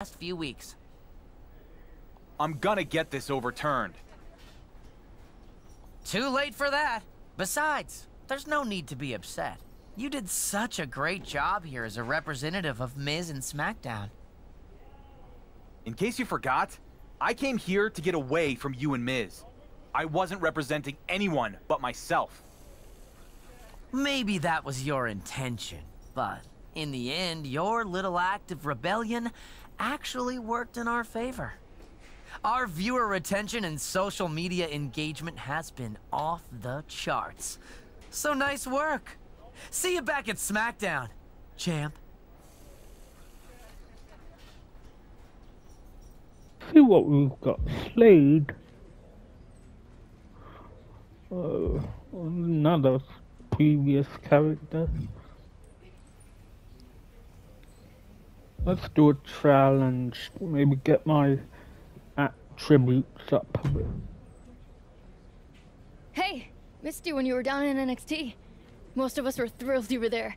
last few weeks. I'm gonna get this overturned. Too late for that. Besides, there's no need to be upset. You did such a great job here as a representative of Miz and SmackDown. In case you forgot, I came here to get away from you and Miz. I wasn't representing anyone but myself. Maybe that was your intention, but in the end, your little act of rebellion actually worked in our favor. Our viewer retention and social media engagement has been off the charts. So nice work. See you back at SmackDown, champ. See what we've got. Slade. Uh, another previous character. Let's do a challenge. Maybe get my attributes up. Hey, missed you when you were down in NXT. Most of us were thrilled you were there.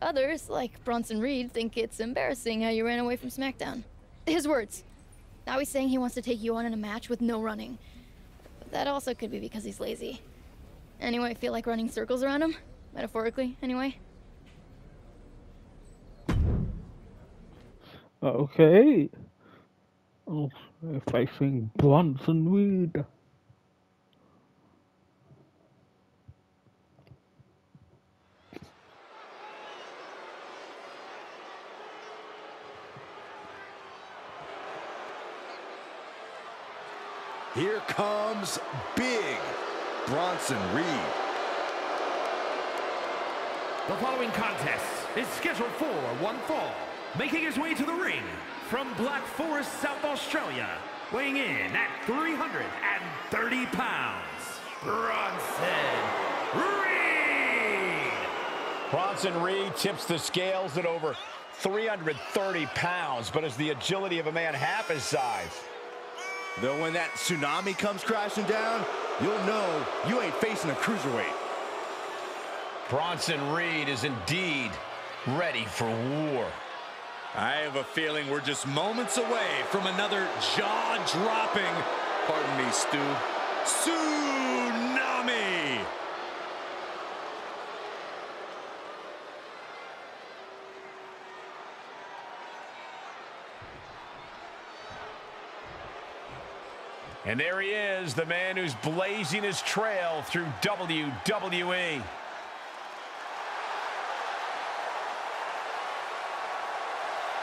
Others, like Bronson Reed, think it's embarrassing how you ran away from SmackDown. His words. Now he's saying he wants to take you on in a match with no running. But that also could be because he's lazy. Anyway, I feel like running circles around him. Metaphorically, anyway. Okay. Oh, facing Bronson Reed. Here comes Big Bronson Reed. The following contest is scheduled for one fall. Making his way to the ring from Black Forest, South Australia, weighing in at 330 pounds, Bronson Reed. Bronson Reed tips the scales at over 330 pounds, but has the agility of a man half his size. Though when that tsunami comes crashing down, you'll know you ain't facing a cruiserweight. Bronson Reed is indeed ready for war. I have a feeling we're just moments away from another jaw-dropping, pardon me, Stu, tsunami. And there he is, the man who's blazing his trail through WWE.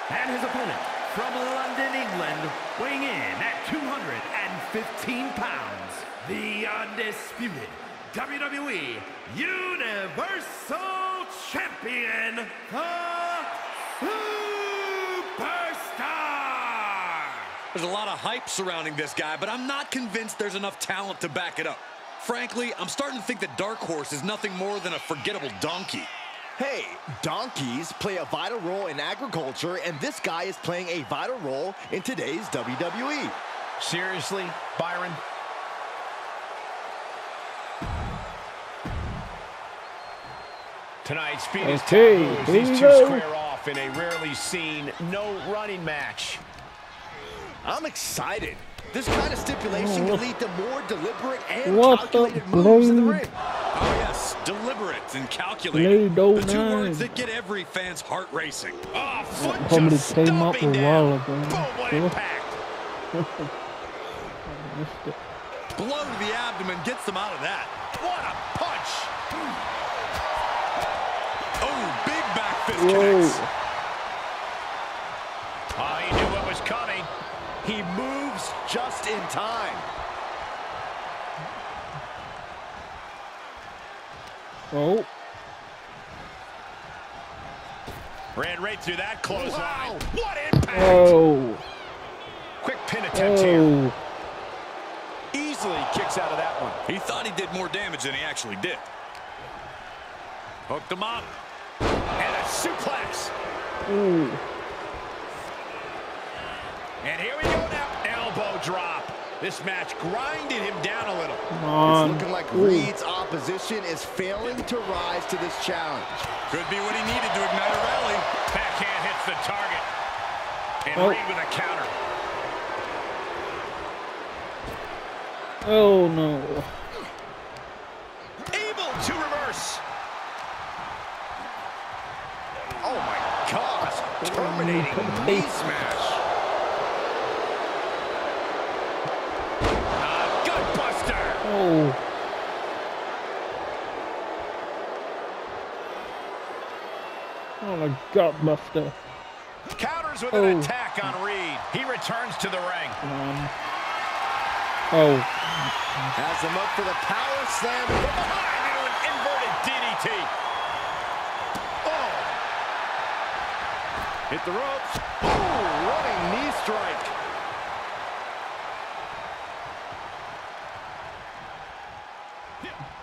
And his opponent from London, England, weighing in at 215 pounds, the undisputed WWE Universal Champion, the Superstar! There's a lot of hype surrounding this guy, but I'm not convinced there's enough talent to back it up. Frankly, I'm starting to think that Dark Horse is nothing more than a forgettable donkey. Hey, donkeys play a vital role in agriculture, and this guy is playing a vital role in today's WWE. Seriously, Byron? Tonight's speed is Okay, taboo as here these we two square off in a rarely seen no running match. I'm excited. This kind of stipulation can lead to more deliberate and What the calculated moves in the ring. Deliberate and calculated. The two 09. words that get every fan's heart racing. Oh, foot Probably just came up a while ago. Boom, what impact. Blow to the abdomen gets them out of that. What a punch. Oh, big back fist Whoa. connects. Oh, he knew what was coming. He moves just in time. Oh, Ran right through that clothesline. Wow. What impact! oh, Quick pin attempt here. oh. Easily kicks out of that one. He thought he did more damage than he actually did. Hooked him up. And a suplex. Ooh. And here we go now. Elbow drop. This match grinded him down a little. Come It's looking like Ooh. Reed's opposition is failing to rise to this challenge. Could be what he needed to ignite a rally. Backhand hits the target. And Oh. Reed with a counter. Oh no. Able to reverse. Oh my gosh. Oh, Terminating knee smash. Oh. Oh my god, Buster. Counters with Oh. an attack on Reed. He returns to the ring. On. Oh. Has him up for the power slam. From behind into an inverted DDT. Oh. Hit the ropes. Ooh, running knee strike.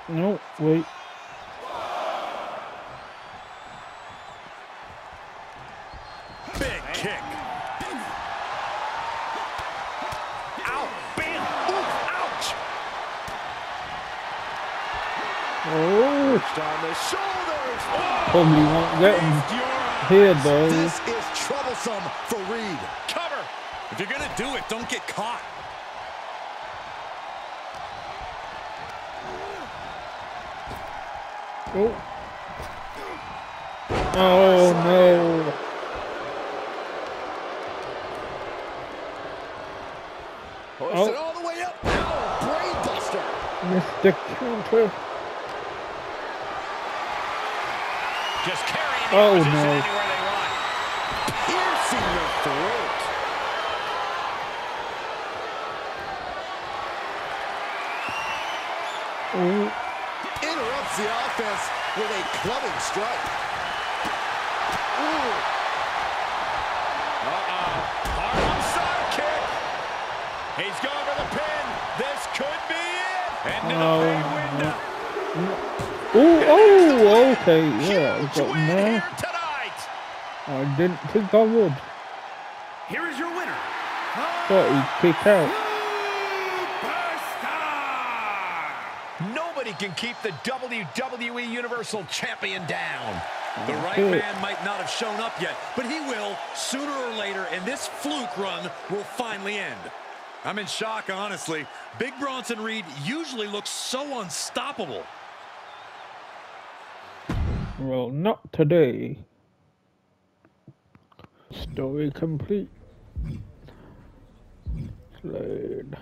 No, wait. Big kick. Ow. Bam. Ooh, ouch. Oh. On the shoulders. Probably oh, won't get him Feast your eyes. here though. This is troublesome for Reed. Cover. If you're gonna do it, don't get caught. Oh. Oh no. Oh. all the way up. Brain buster. Missed the counter. Just carrying the Oh, no. anywhere they want. Piercing the throat. Oh. Interrupts the offense with a clubbing strike. Uh-oh. Harlem sidekick. He's going for the pin. This could be it. Oh, the big window. Oh, oh, okay, yeah, I got. I didn't think I would. Here is your winner, Thought he'd kick out. Superstar! Can keep the WWE Universal Champion down. The mm-hmm. right man might not have shown up yet, but he will sooner or later, and this fluke run will finally end. I'm in shock, honestly. Big Bronson Reed usually looks so unstoppable. Well, not today. Story complete. Slade.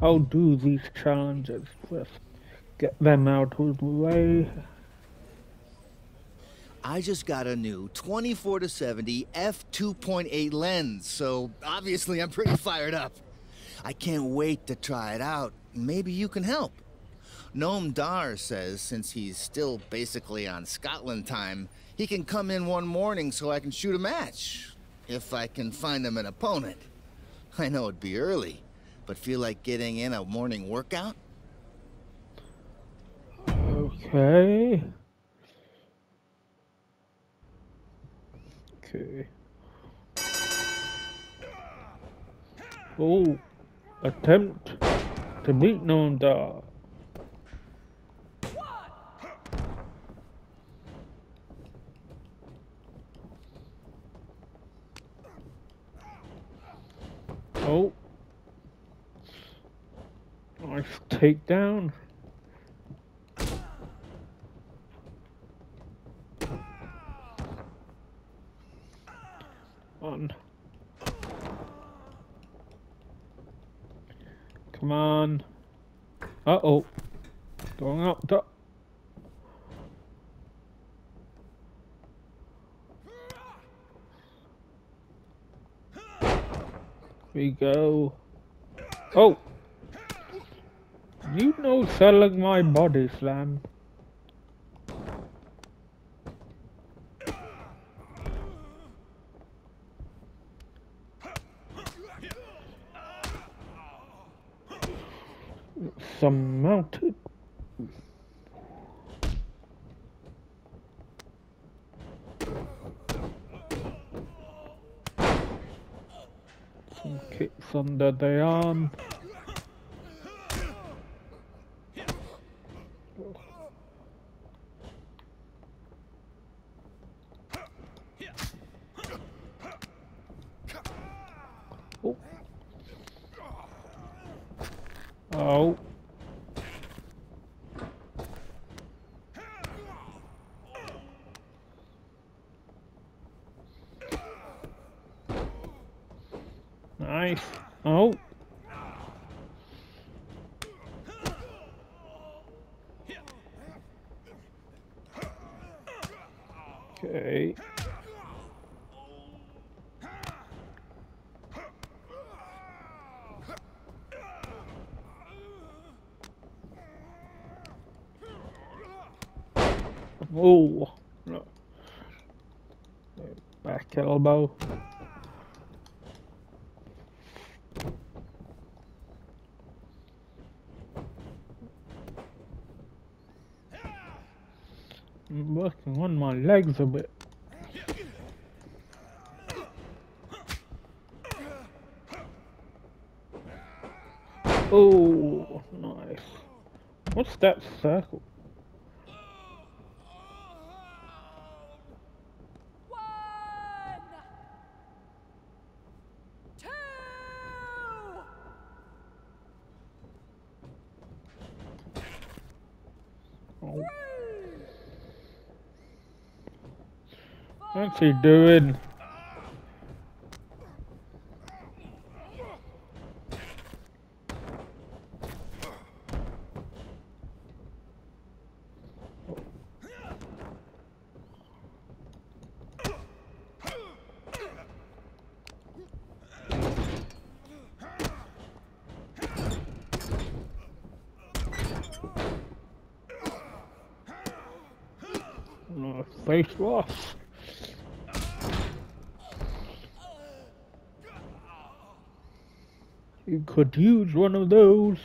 I'll do these challenges first. Get them out of the way. I just got a new 24 to 70 f 2.8 lens, so obviously I'm pretty fired up. I can't wait to try it out. Maybe you can help. Noam Dar says since he's still basically on Scotland time, he can come in one morning so I can shoot a match. If I can find him an opponent. I know it'd be early, but feel like getting in a morning workout? Okay. Okay. Oh, attempt to beat Noam Dar. Oh. Nice takedown. on. Come on. Uh oh. Going up top. We go. Oh! You know selling my body slam. Some mounted. Some kicks under the arm. Oh. Nice. Oh. Okay. Oh. No. Back elbow. I'm working on my legs a bit. Oh, nice. What's that circle? Oh. What's he doing? Uh, face wash. You one of those.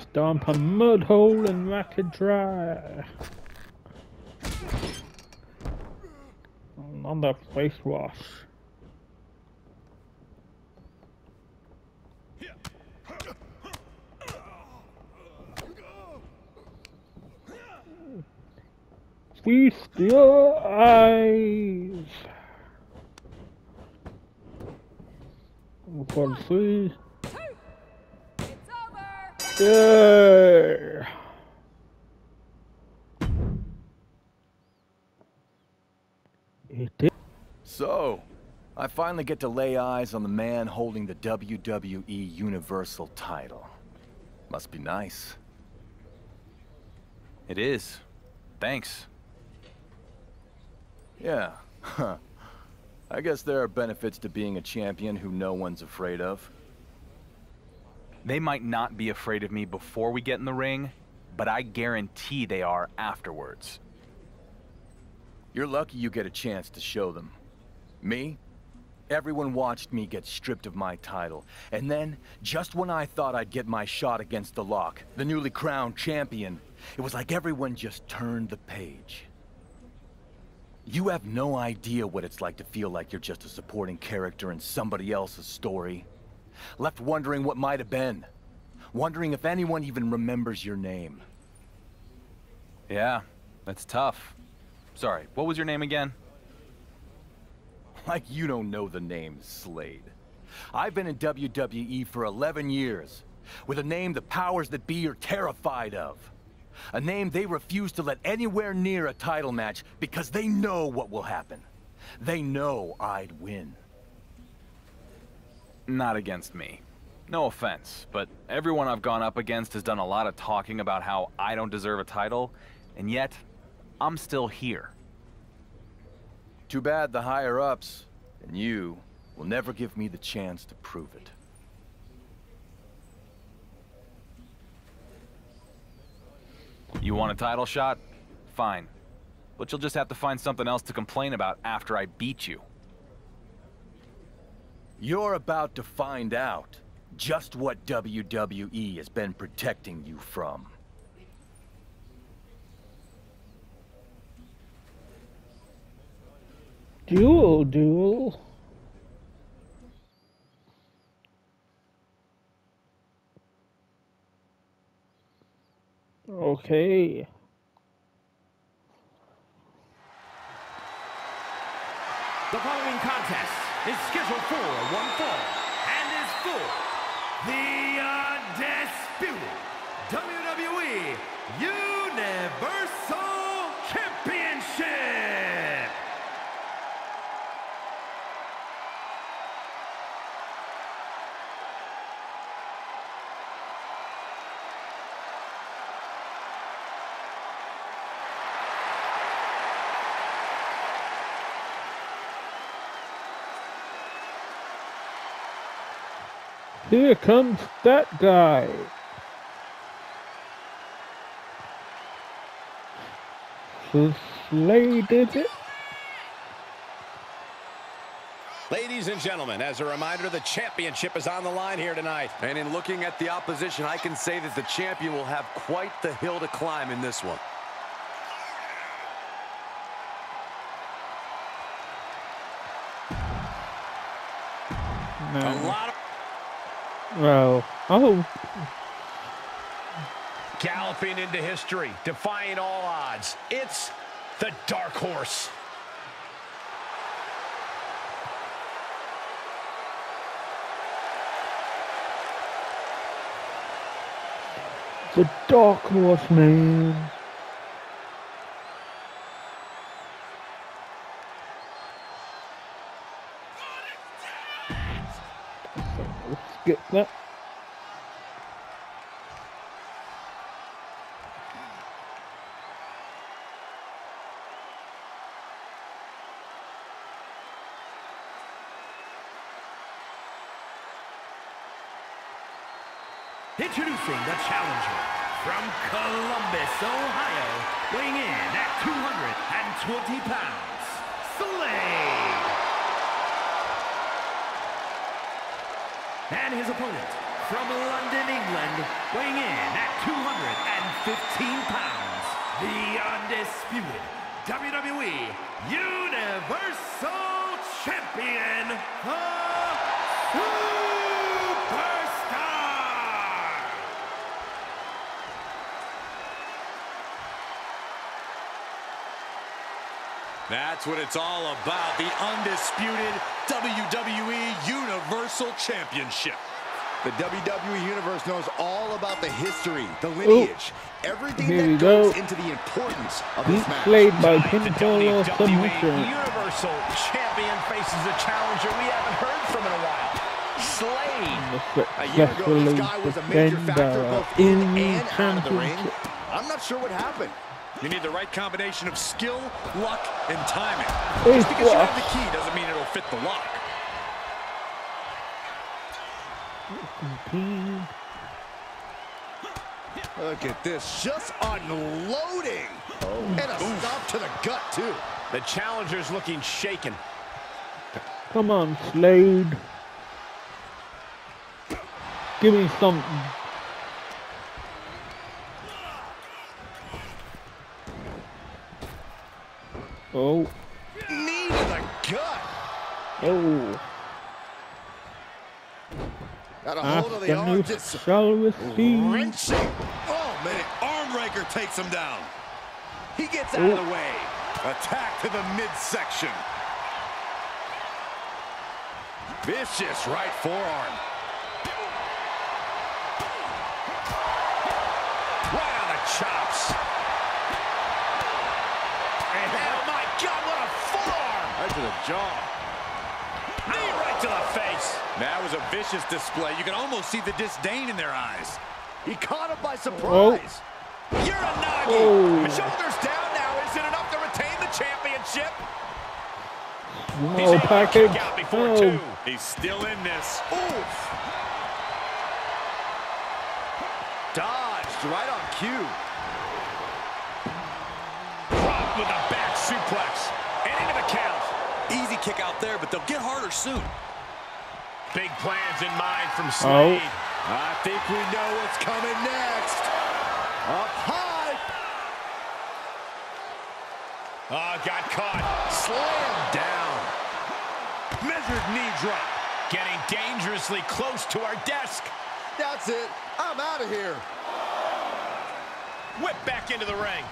Stomp a mud hole and rack it dry. Another face wash. Feast your eyes. For see. Yeah. It is. So, I finally get to lay eyes on the man holding the WWE Universal title. Must be nice. It is. Thanks. Yeah, huh. I guess there are benefits to being a champion who no one's afraid of. They might not be afraid of me before we get in the ring, but I guarantee they are afterwards. You're lucky you get a chance to show them. Me? Everyone watched me get stripped of my title. And then, just when I thought I'd get my shot against the Lock, the newly crowned champion, it was like everyone just turned the page. You have no idea what it's like to feel like you're just a supporting character in somebody else's story. Left wondering what might have been. Wondering if anyone even remembers your name. Yeah, that's tough. Sorry, what was your name again? Like you don't know the name Slade. I've been in WWE for 11 years, with a name the powers that be are terrified of. A name they refuse to let anywhere near a title match because they know what will happen. They know I'd win. Not against me. No offense, but everyone I've gone up against has done a lot of talking about how I don't deserve a title, and yet, I'm still here. Too bad the higher-ups, and you, will never give me the chance to prove it. You want a title shot? Fine. But you'll just have to find something else to complain about after I beat you. You're about to find out just what WWE has been protecting you from. Duel duel. Okay. The following contest is scheduled for one fall Here comes that guy. So Slade is it? Ladies and gentlemen, as a reminder, the championship is on the line here tonight. And in looking at the opposition, I can say that the champion will have quite the hill to climb in this one. A lot of Well, oh, galloping into history, defying all odds. It's the Dark Horse. the Dark Horse man. Get that. Introducing the challenger from Columbus, Ohio, weighing in at 220 pounds, And his opponent from London, England, weighing in at 215 pounds, the undisputed WWE Universal Champion, the Superstar. That's what it's all about. The undisputed WWE Universal Championship. The WWE Universe knows all about the history, the lineage, everything Here that we goes go. into the importance of Beat this match. Slade by Tonight, the pinfall WWE submission. Universal Champion faces a challenger we haven't heard from in a while. Slade. A year ago, this guy was a major factor uh, both in in and out of the ring. I'm not sure what happened. You need the right combination of skill, luck, and timing. Just because you have the key doesn't mean it'll fit the lock. Look at this, just unloading. Oh. And a stop to the gut, too. The challenger's looking shaken. Come on, Slade. Give me something. Oh, Knee to the gut. oh. Got a hold of the arm, just wrenching. Oh, man. Arm raker takes him down. He gets out of the way. Attack to the midsection. Vicious right forearm. Jaw. Knee right to the face. That was a vicious display. You can almost see the disdain in their eyes. He caught him by surprise. You're a Uranage. Oh. Shoulders down now. Is it enough to retain the championship? He's Whoa, to package. out before two. He's still in this. Oof. Dodged right on cue. Dropped with a back suplex. Kick out there, but they'll get harder soon. Big plans in mind from Oh. Slade. I think we know what's coming next. Up high. Oh, got caught. Slam down. Measured knee drop. Getting dangerously close to our desk. That's it. I'm out of here. Whip back into the ring.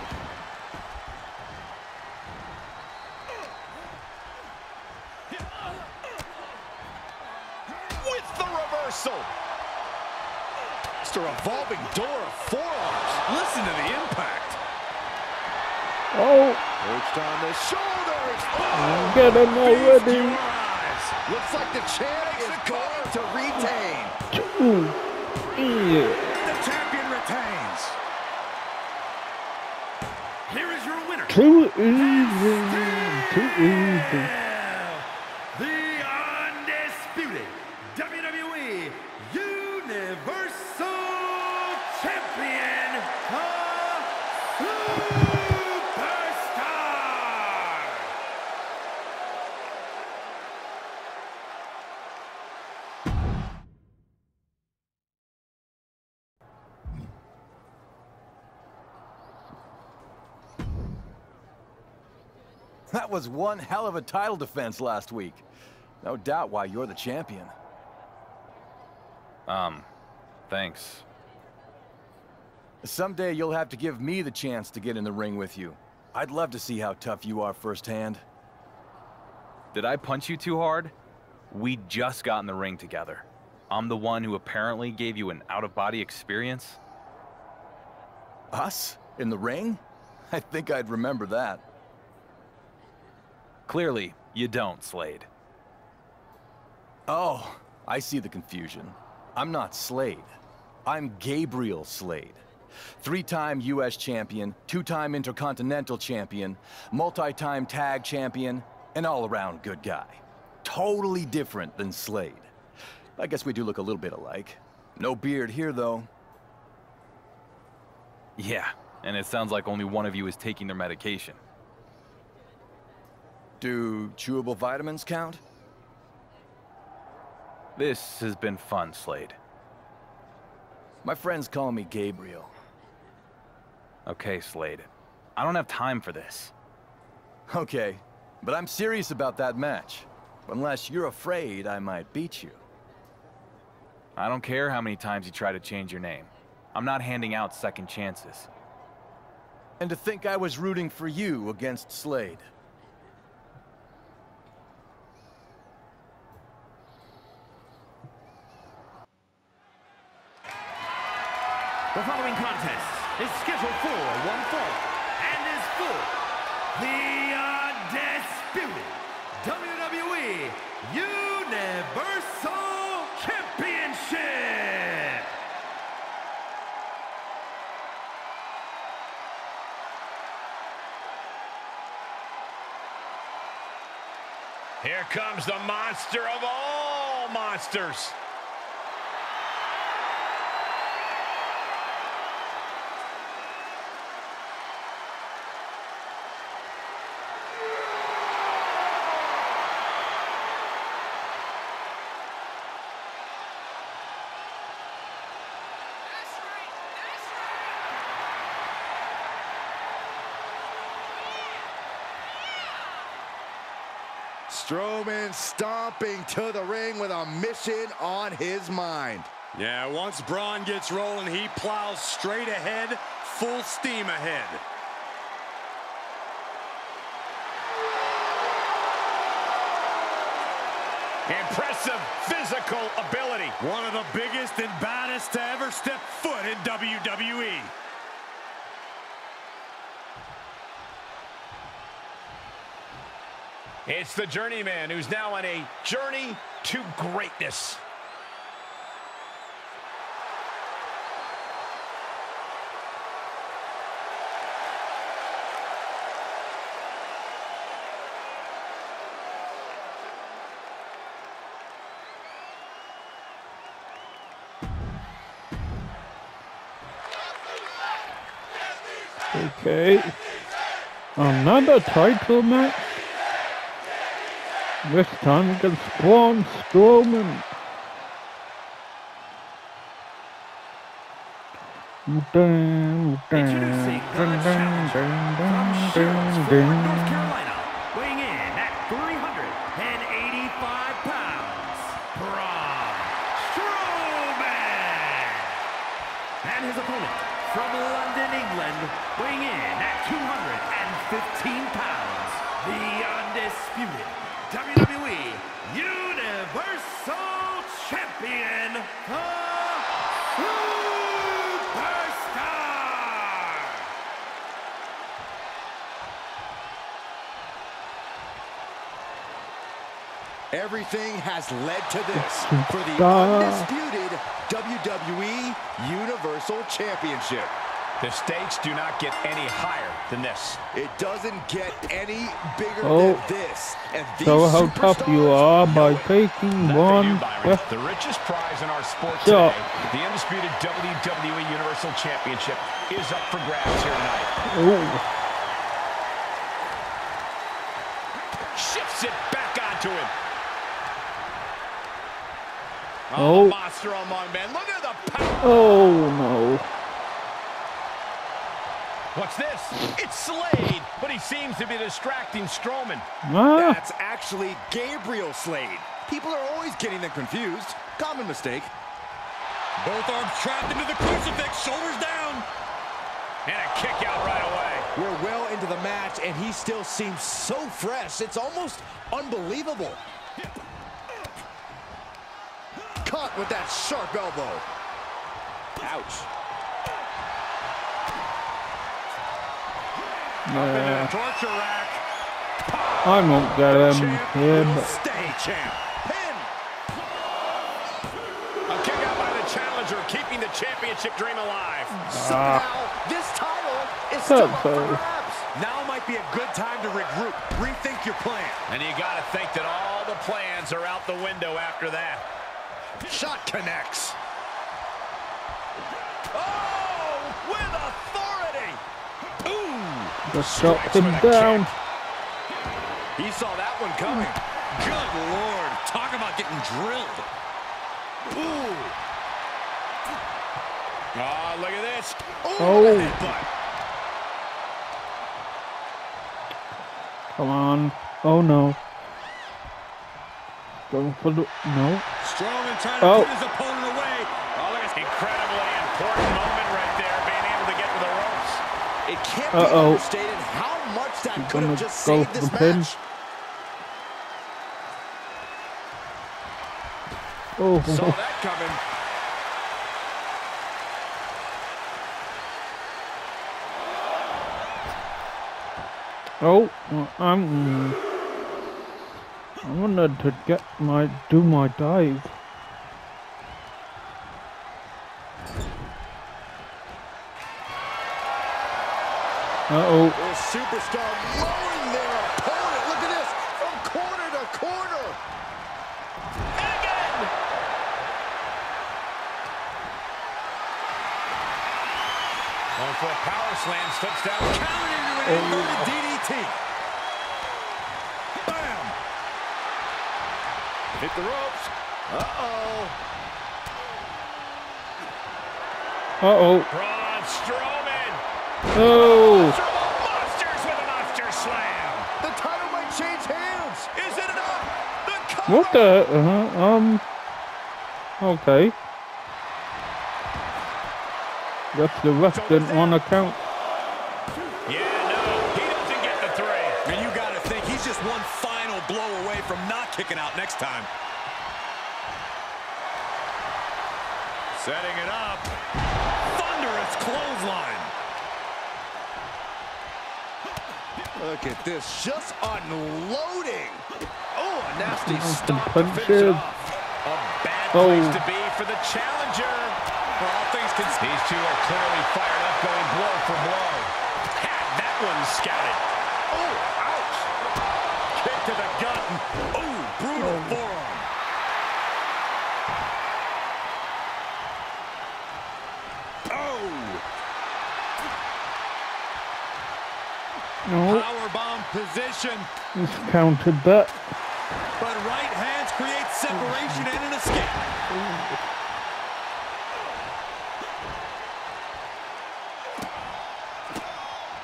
With the reversal. Just a revolving door of forearms. Listen to the impact. Oh, Perched on the shoulders. Oh, I'm getting already. Looks like the champ is going to retain. Two. Yeah. The champion retains. Here is your winner. Too easy. Too easy. Was one hell of a title defense last week. No doubt why you're the champion. Um, thanks. Someday you'll have to give me the chance to get in the ring with you. I'd love to see how tough you are firsthand. Did I punch you too hard? We just got in the ring together. I'm the one who apparently gave you an out-of-body experience. Us? In the ring? I think I'd remember that. Clearly, you don't, Slade. Oh, I see the confusion. I'm not Slade. I'm Gabriel Slade. Three-time U.S. champion, two-time Intercontinental champion, multi-time tag champion, and all-around good guy. Totally different than Slade. I guess we do look a little bit alike. No beard here, though. Yeah, and it sounds like only one of you is taking their medication. Do chewable vitamins count? This has been fun, Slade. My friends call me Gabriel. Okay, Slade. I don't have time for this. Okay, but I'm serious about that match. Unless you're afraid I might beat you. I don't care how many times you try to change your name. I'm not handing out second chances. And to think I was rooting for you against Slade. The following contest is scheduled for one fall and is for the uh, undisputed WWE Universal Championship. Here comes the monster of all monsters. Strowman stomping to the ring with a mission on his mind. Yeah, once Braun gets rolling, he plows straight ahead, full steam ahead. Impressive physical ability. One of the biggest and baddest to ever step foot in. WWE. It's the journeyman who's now on a journey to greatness. Okay. Another title match. This time against Braun Strowman. Dun, dun, Introducing the challenger from dun, North. Carolina, to this for the undisputed WWE Universal Championship. The stakes do not get any higher than this. It doesn't get any bigger Oh. than this. And these Show how tough you are by taking one new, The richest prize in our sport Shut today, the undisputed WWE Universal Championship, is up for grabs here tonight. Oh, Shifts it back onto him. Oh. monster among men. Look at the power. oh no. What's this? It's Slade, but he seems to be distracting Strowman. Ah, That's actually Gabriel Slade. People are always getting them confused. Common mistake. Both arms trapped into the crucifix, shoulders down. And a kick out right away. We're well into the match, and he still seems so fresh. It's almost unbelievable. Caught with that sharp elbow. Ouch. nah, Torture rack. I won't get him here, Stay champ. Pin. A kick out by the challenger, keeping the championship dream alive. Ah. Somehow, this title is still up for Now might be a good time to regroup, rethink your plan. And you got to think that all the plans are out the window after that. Shot connects. Oh, with authority. Ooh. just shot him down. He saw that one coming. Good lord. Talk about getting drilled. Ooh. Oh, look at this. Ooh, Oh. what a headbutt. Come on. Oh no. Going for the no. Strowman trying to Oh. put his opponent away. Oh, look at incredibly important moment right there, being able to get to the ropes. It can't Uh-oh. understated how much that He's could have just go saved this match. Oh, Saw that coming. oh, I'm. Mm. I wanted to get my do my dive. Uh oh. This superstar mowing their opponent. Look at this. From corner to corner. Again! Going for a power slam, slips down. Countered into an inverted DDT. Hit the ropes. Uh-oh. Uh oh. Braun Strowman. Oh. Monsters with a monster slam. The title might change hands. Is it enough? The. What the? Uh, um. Okay. Guess the ref didn't want next time. Setting it up. Thunderous clothesline. Look at this. Just unloading. Oh, a nasty Some stop to finish punches. off. A bad Oh. place to be for the challenger. For all things considered, these two are clearly fired up, going blow for blow. Had that one scouted. Oh, ouch. Kick to the gut. Oh, brutal forearm. Oh. No, Power bomb position. he's counted that. But right hands create separation and an escape.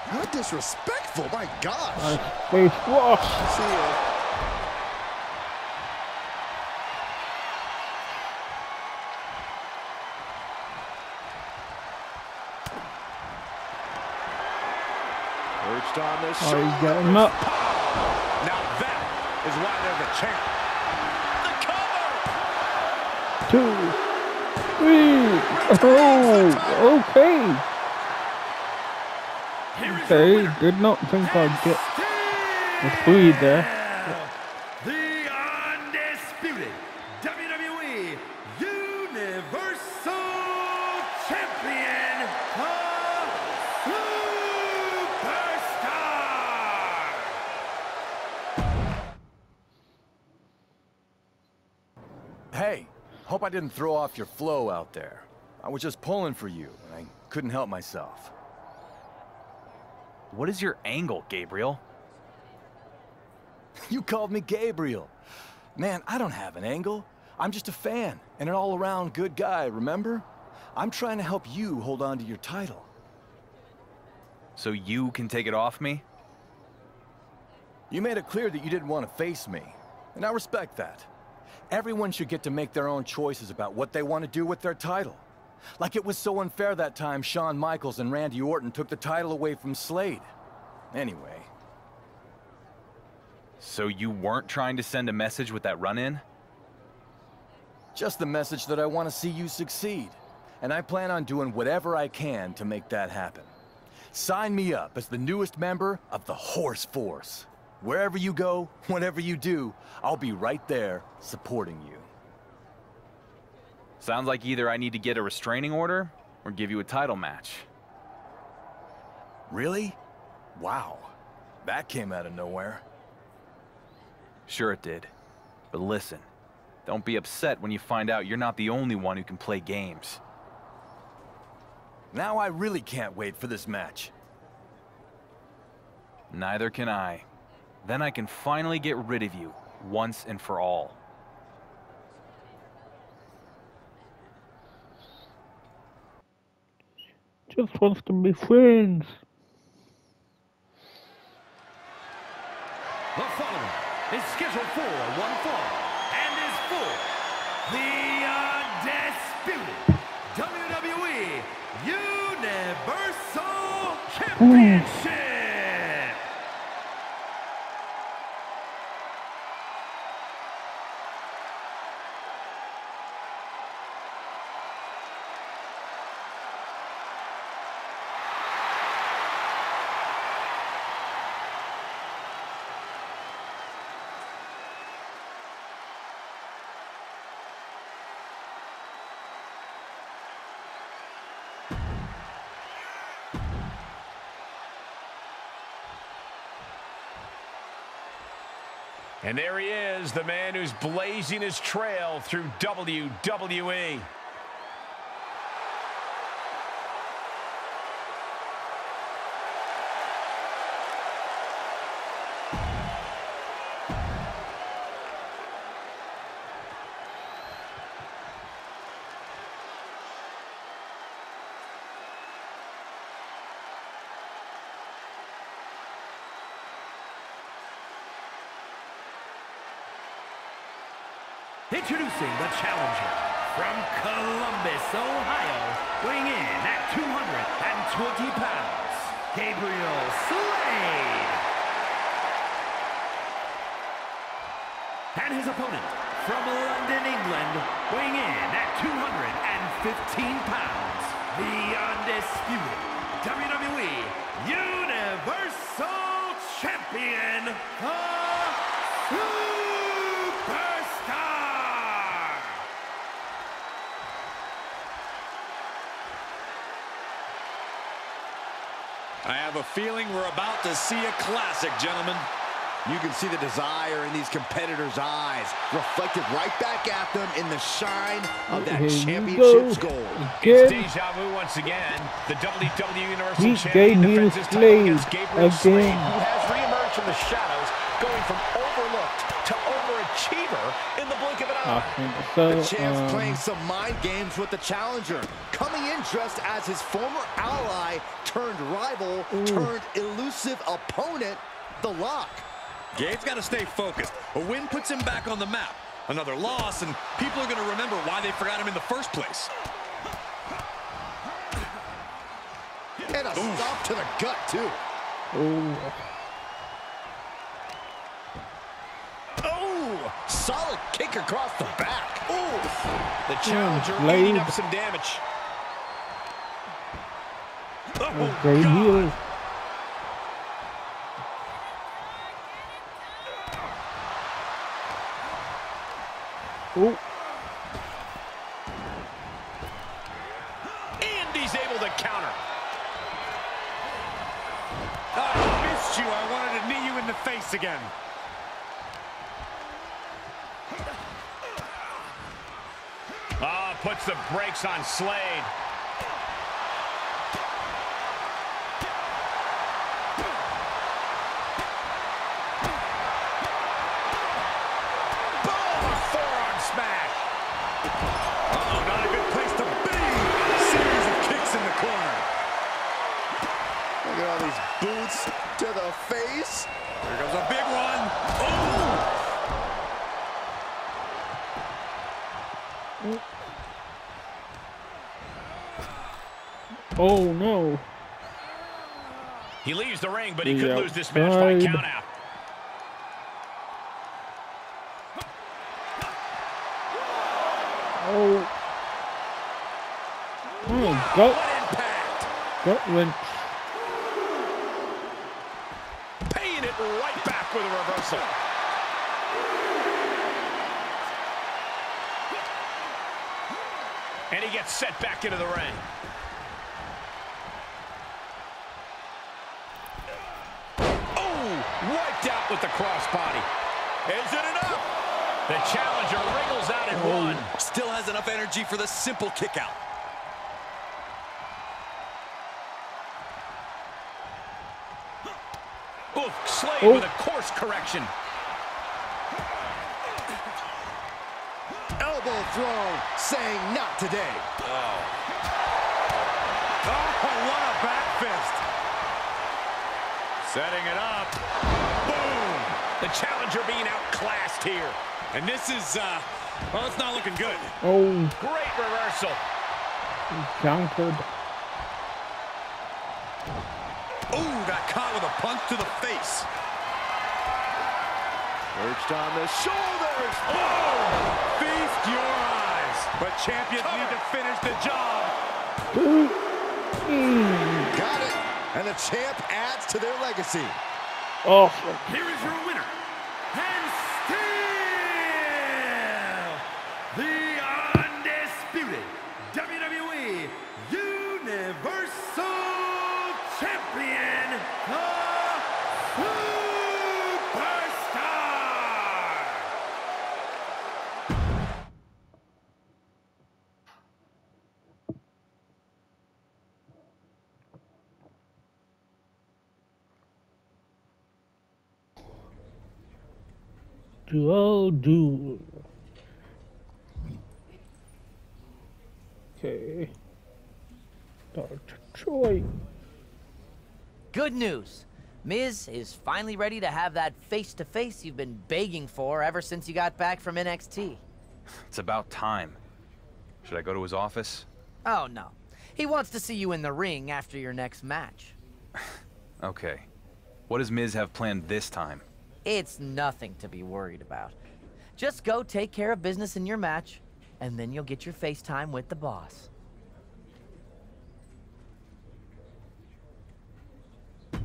How disrespectful. My gosh. Nice face wash. See ya. Oh, he's getting up. Now that is why they're the champ. Two, three. Oh, okay. Okay, did not think I'd get the three there. Didn't throw off your flow out there. I was just pulling for you, and I couldn't help myself. What is your angle, Gabriel? You called me Gabriel. Man, I don't have an angle. I'm just a fan and an all-around good guy, remember? I'm trying to help you hold on to your title. So you can take it off me? You made it clear that you didn't want to face me, and I respect that. Everyone should get to make their own choices about what they want to do with their title. Like it was so unfair that time Shawn Michaels and Randy Orton took the title away from Slade. Anyway, So you weren't trying to send a message with that run-in? just the message that I want to see you succeed. And I plan on doing whatever I can to make that happen. Sign me up as the newest member of the Horse Force. Wherever you go, whatever you do, I'll be right there supporting you. Sounds like either I need to get a restraining order or give you a title match. Really? Wow. That came out of nowhere. Sure it did. But listen, don't be upset when you find out you're not the only one who can play games. Now I really can't wait for this match. Neither can I. Then I can finally get rid of you, once and for all. Just wants to be friends. The following is scheduled for one fall and is for the undisputed WWE Universal Championship. And there he is, the man who's blazing his trail through. WWE. Introducing the challenger from Columbus, Ohio, weighing in at 220 pounds, Gabriel Slade. And his opponent from London, England, weighing in at 215 pounds, the undisputed WWE Universal Champion, the I have a feeling we're about to see a classic, gentlemen. You can see the desire in these competitors' eyes, reflected right back at them in the shine of that Here championship's go. gold. It's deja vu once again. The WWE Universal he Champion defends his title against Gabriel Slade, who has reemerged from the shadows, going from overlooked to overachiever in the blink of an I eye. think so. The champ's um, playing some mind games with the challenger, coming in dressed as his former ally turned rival turned elusive opponent, The Lock. Gabe's got to stay focused. A win puts him back on the map. Another loss, and people are going to remember why they forgot him in the first place. And a stop to the gut, too. Oh. Oh, solid kick across the back. Oh, the Hmm, challenger Slade. eating up some damage. Oh, Great heel. Oh. And he's able to counter. I missed you. I wanted to knee you in the face again. Ah, puts the brakes on Slade. Oh no. He leaves the ring, but he He's could lose this match by outside. countout. Oh. Oh, What impact! gut wrench. Paying it right back with a reversal. And he gets set back into the ring. Oh, wiped out with the crossbody. Is it enough? The challenger wriggles out at oh. one. Still has enough energy for the simple kick out. Oof, Slade Oh. with a course correction. Elbow thrown, saying not today. Oh, oh what a back fist. Setting it up. Boom. The challenger being outclassed here. And this is, uh, well, it's not looking good. Oh, Great reversal. countered. Ooh, got caught with a punch to the face. Perched on the shoulders. Oh, feast your eyes. But champions need to finish the job. Got it. And the champ adds to their legacy. Oh, Here is your winner, Good news. Miz is finally ready to have that face-to-face you've been begging for ever since you got back from NXT. It's about time. Should I go to his office? Oh, no. He wants to see you in the ring after your next match. Okay. What does Miz have planned this time? It's nothing to be worried about. Just go take care of business in your match, and then you'll get your FaceTime with the boss.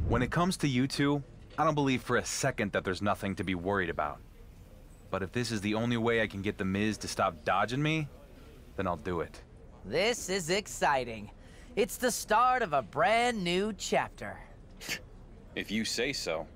When it comes to you two, I don't believe for a second that there's nothing to be worried about. But if this is the only way I can get the Miz to stop dodging me, then I'll do it. This is exciting. It's the start of a brand new chapter. If you say so.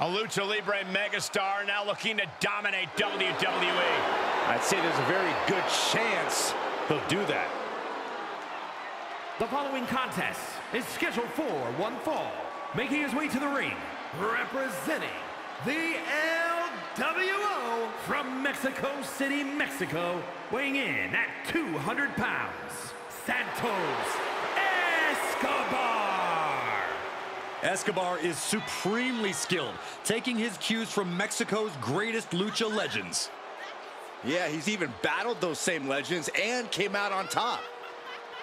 A Lucha Libre megastar now looking to dominate WWE. I'd say there's a very good chance he'll do that. The following contest is scheduled for one fall, making his way to the ring, representing the LWO from Mexico City, Mexico, weighing in at 200 pounds, Santos Escobar. Escobar is supremely skilled, taking his cues from Mexico's greatest lucha legends. Yeah, he's even battled those same legends and came out on top.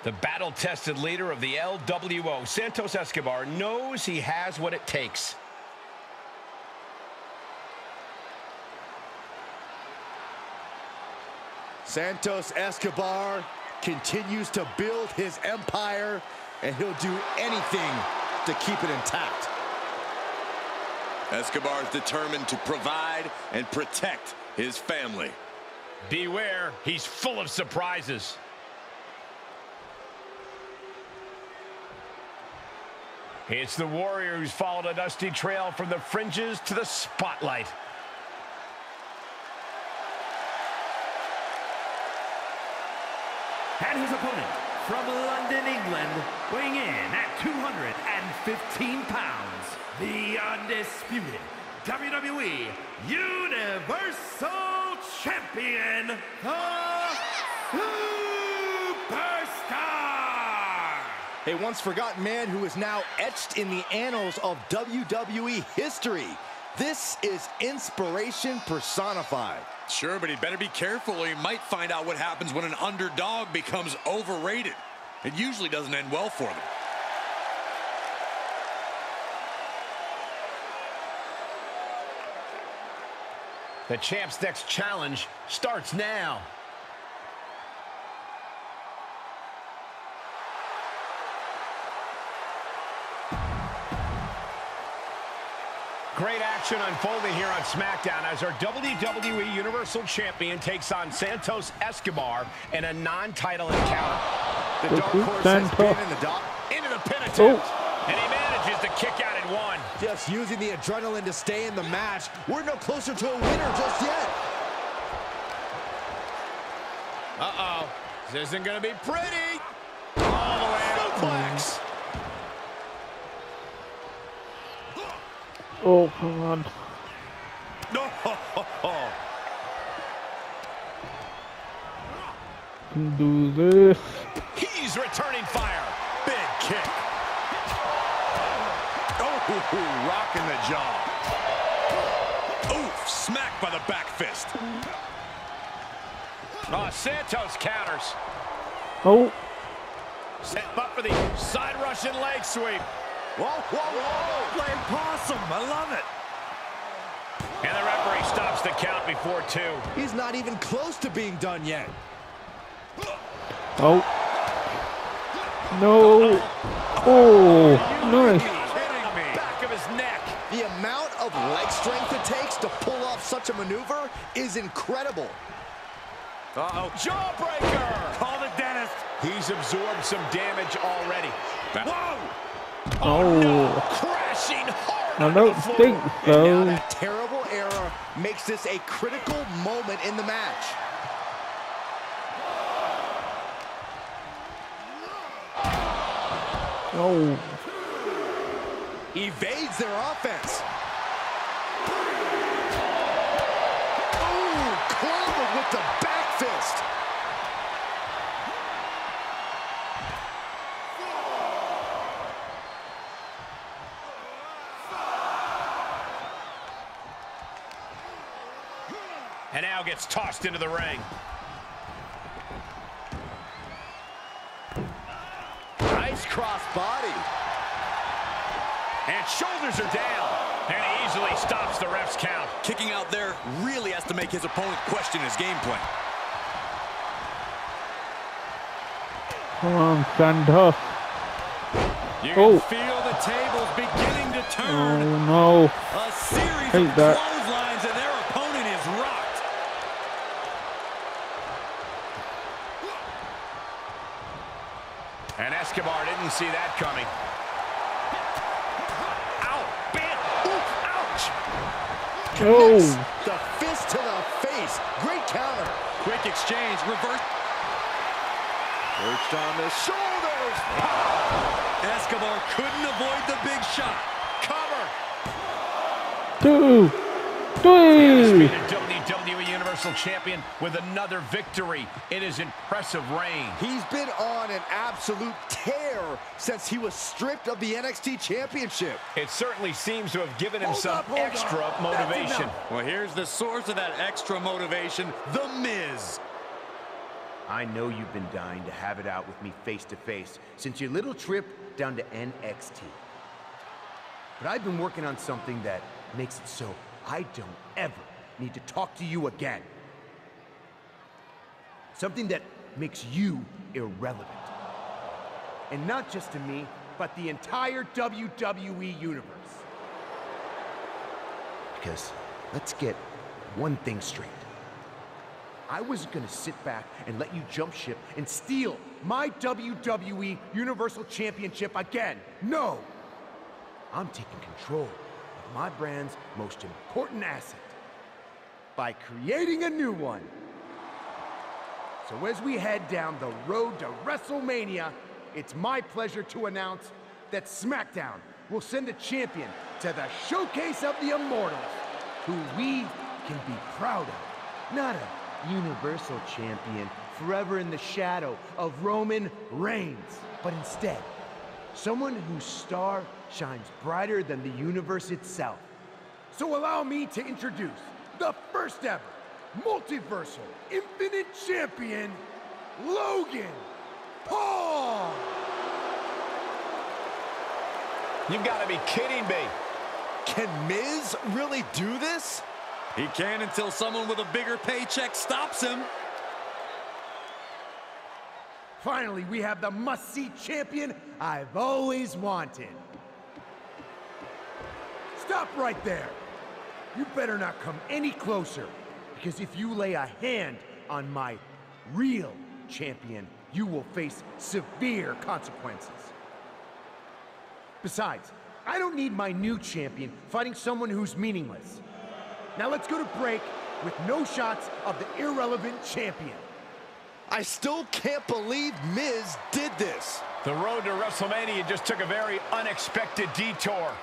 The battle-tested leader of the LWO, Santos Escobar, knows he has what it takes. Santos Escobar continues to build his empire, and he'll do anything to keep it intact. Escobar is determined to provide and protect his family. Beware, he's full of surprises. It's the Warrior who's followed a dusty trail from the fringes to the spotlight. And his opponent from London, England, weighing in at 215 pounds, the undisputed WWE Universal Champion, the Superstar! A once forgotten man who is now etched in the annals of WWE history. This is inspiration personified. Sure, but he better be careful or he might find out what happens when an underdog becomes overrated. It usually doesn't end well for them. The champ's next challenge starts now. Great action unfolding here on SmackDown as our WWE Universal Champion takes on Santos Escobar in a non-title encounter. The dark horse has been in the dock. Into the pin attempt. Oh. And he manages to kick out at one. Just using the adrenaline to stay in the match. We're no closer to a winner just yet. Uh-oh. This isn't going to be pretty. All the way suplex. Oh, come on. No. Can do this. He's returning fire. Big kick. Oh, rocking the jaw. Oof, smacked by the back fist. Oh, Santos counters. Oh, Set up for the side Russian leg sweep. Whoa, whoa, whoa. Playing possum, I love it. And the referee stops the count before two. He's not even close to being done yet. oh. No. Oh, nice. Back of his neck. The amount of leg strength it takes to pull off such a maneuver is incredible. Uh-oh. Jawbreaker. Call the dentist. He's absorbed some damage already. Whoa! Oh. oh Crashing hard I onto don't the floor. think And now so. that terrible error makes this a critical moment in the match. Oh. Evades their offense. Ooh, with the back fist. And now gets tossed into the ring. Body. And shoulders are down. And he easily stops the ref's count. Kicking out there really has to make his opponent question his game plan. Come on, Santos. You Oh. can feel the tables beginning to turn. Oh, no. A series Hate of that. clotheslines and their opponent is rocked. And Escobar didn't see that coming. Ow! Bam! Ooh! Ouch! Oh. The fist to the face. Great counter. Quick exchange, reverse. Perched on the shoulders. Escobar couldn't avoid the big shot. Cover. Two. Three. Hey. being a WWE Universal Champion with another victory in his impressive reign. He's been on an absolute tear since he was stripped of the NXT Championship. It certainly seems to have given him Hold some up, extra up. Motivation. Well, here's the source of that extra motivation, The Miz. I know you've been dying to have it out with me face to face since your little trip down to NXT. But I've been working on something that makes it so I don't ever need to talk to you again. Something that makes you irrelevant. And not just to me, but the entire WWE Universe. Because let's get one thing straight. I wasn't gonna sit back and let you jump ship and steal my WWE Universal Championship again. No! I'm taking control my brand's most important asset by creating a new one. So as we head down the road to WrestleMania, it's my pleasure to announce that SmackDown will send a champion to the showcase of the immortals, who we can be proud of. Not a universal champion forever in the shadow of Roman Reigns, but instead, someone whose star shines brighter than the universe itself. So allow me to introduce the first ever multiversal infinite champion, Logan Paul! You've got to be kidding me. Can Miz really do this? He can until someone with a bigger paycheck stops him. Finally, we have the must-see champion I've always wanted. Stop right there. You better not come any closer, because if you lay a hand on my real champion, you will face severe consequences. Besides, I don't need my new champion fighting someone who's meaningless. Now let's go to break with no shots of the irrelevant champion. I still can't believe Miz did this. The road to WrestleMania just took a very unexpected detour.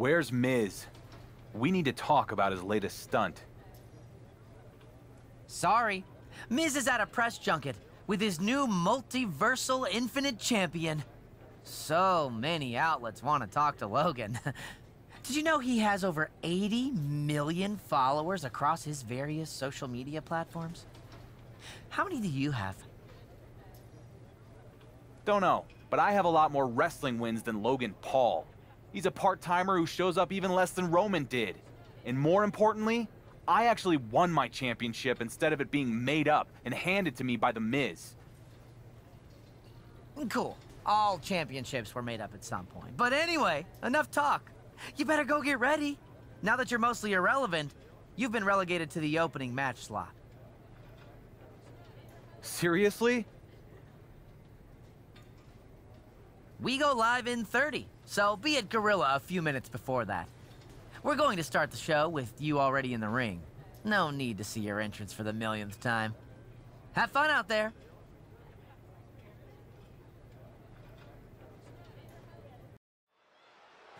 Where's Miz? We need to talk about his latest stunt. Sorry. Miz is at a press junket with his new multiversal infinite champion. So many outlets want to talk to Logan. Did you know he has over 80 million followers across his various social media platforms? How many do you have? Don't know, but I have a lot more wrestling wins than Logan Paul. He's a part-timer who shows up even less than Roman did. And more importantly, I actually won my championship instead of it being made up and handed to me by The Miz. Cool. All championships were made up at some point. But anyway, enough talk. You better go get ready. Now that you're mostly irrelevant, you've been relegated to the opening match slot. Seriously? We go live in 30, so be at Gorilla a few minutes before that. We're going to start the show with you already in the ring. No need to see your entrance for the millionth time. Have fun out there.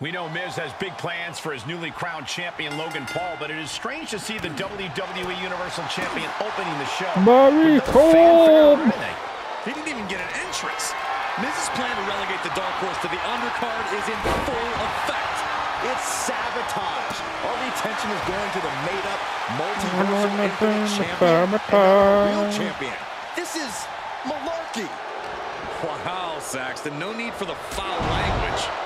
We know Miz has big plans for his newly crowned champion Logan Paul, but it is strange to see the WWE Universal Champion opening the show. Baron with no fanfare or Corbin. anything. He didn't even get an entrance. Miz's plan to relegate the Dark Horse to the undercard is in full effect. It's sabotage. All the attention is going to the made-up multiversal wanna infinite burn the champion and not the real champion. This is malarkey. Wow, Saxton, no need for the foul language.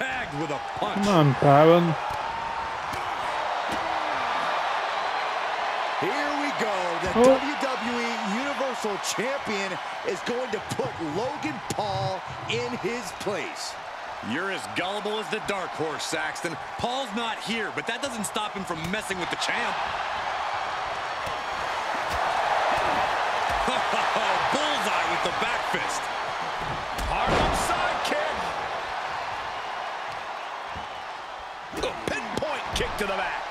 Tagged with a punch. Come on, Baron. Here we go. The Oh. WWE Universal Champion is going to put Logan Paul in his place. You're as gullible as the Dark Horse, Saxton. Paul's not here, but that doesn't stop him from messing with the champ. Bullseye with the back fist. To the back.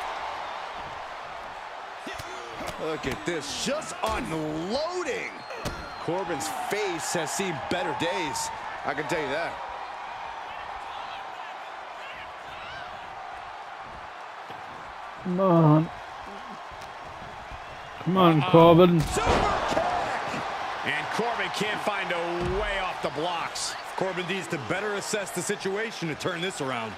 Look at this, just unloading. Corbin's face has seen better days. I can tell you that. Come on. Come on, Corbin. And Corbin can't find a way off the blocks. Corbin needs to better assess the situation to turn this around.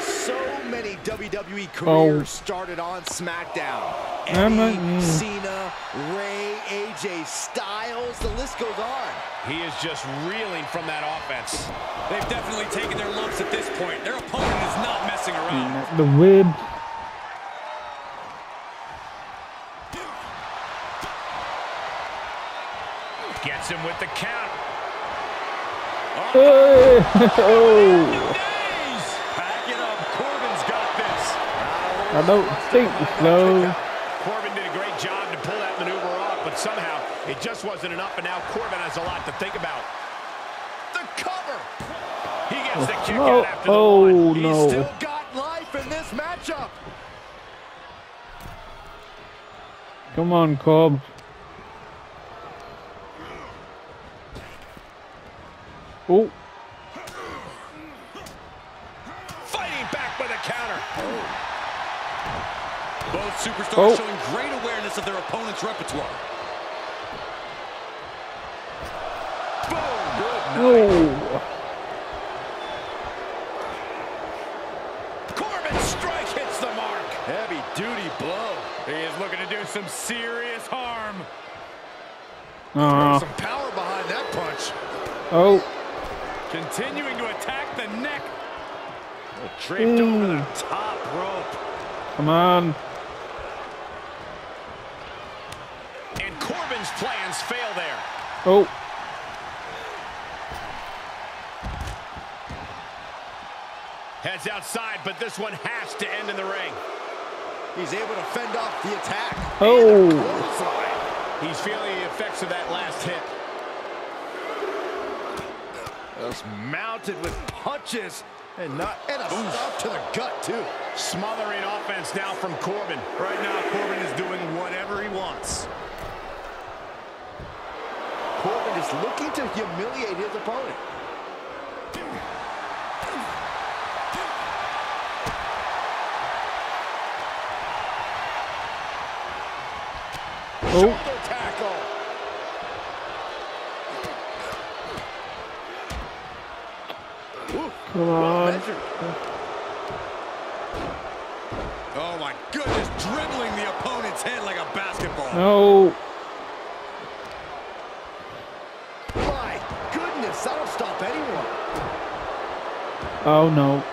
So many WWE Oh. started on SmackDown. I'm Eddie, not- mm. Cena, Rey, AJ Styles, the list goes on. He is just reeling from that offense. They've definitely taken their lumps at this point. Their opponent is not messing around. The ribs. Gets him with the count. Hey! Oh, Back it up. Corbin's got this. I don't think so. Corbin did a great job to pull that maneuver off, but somehow it just wasn't enough, and now Corbin has a lot to think about. The cover. He gets the kick No. out after Oh, the one. He's no. still got life in this matchup. Come on, Cobb. Oh, Fighting back with a counter. Both superstars Oh. showing great awareness of their opponent's repertoire. no. Corbin's strike hits the mark. Heavy duty blow. He is looking to do some serious harm. Ah. Some power behind that punch. Oh, Continuing to attack the neck. Draped over the top rope. come on. And Corbin's plans fail there. Oh, Heads outside, but this one has to end in the ring. He's able to fend off the attack. oh. He's feeling the effects of that last hit. Just mounted with punches and not and a stop to the gut too. Smothering offense now from Corbin. Right now, Corbin is doing whatever he wants. Is looking to humiliate his opponent. Oh, Shoulder tackle. Ooh, come on. Oh my goodness, dribbling the opponent's head like a basketball. No. My goodness, that'll stop anyone. Oh no.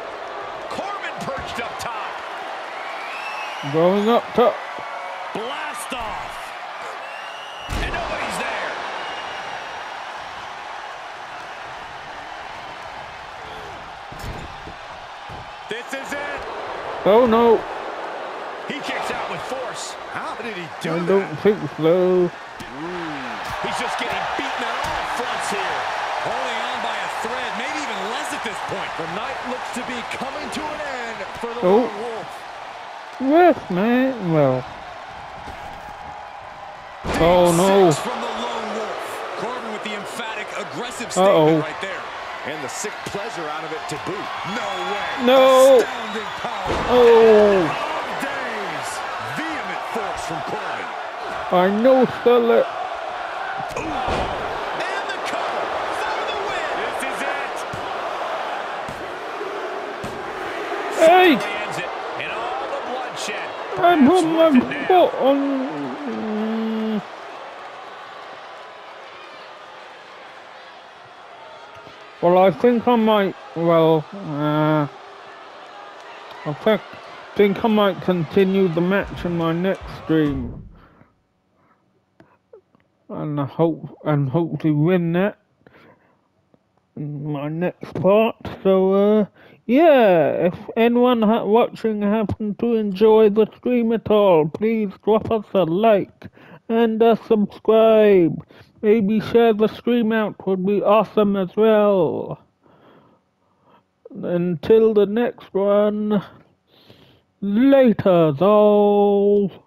Corbin perched up top. Going up top. Blast off. And nobody's there. This is it. Oh no. He kicks out with force. How did he do I that? don't think so. The night looks to be coming to an end for the Oh. Lone Wolf. Yes, man. Well. Oh no. From the Lone Wolf. Corbin with the emphatic, aggressive Uh-oh. right there. And the sick pleasure out of it to boot. No way. No. Astounding power. Oh, days. Vehement force from Corbin. I know, Scarlett. I put my foot on. Well, I think I might. Well, uh, I think think I might continue the match in my next stream, and I hope and hopefully win that in my next part. So, uh, yeah, if anyone ha- watching happen to enjoy the stream at all, please drop us a like and uh, subscribe. Maybe share the stream out would be awesome as well. Until the next one, later, all.